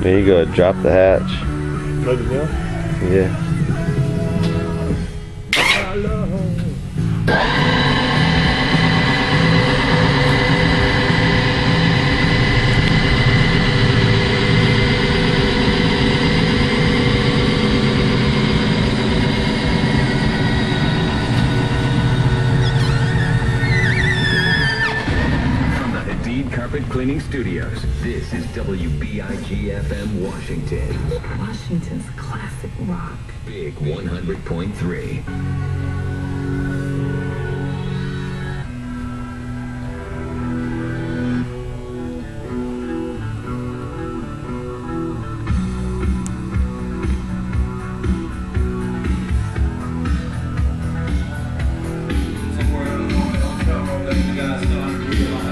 There you go. Drop the hatch. Down. Yeah. Cleaning Studios. This is WBIG-FM Washington. Washington's classic rock. Big 100.3. guys.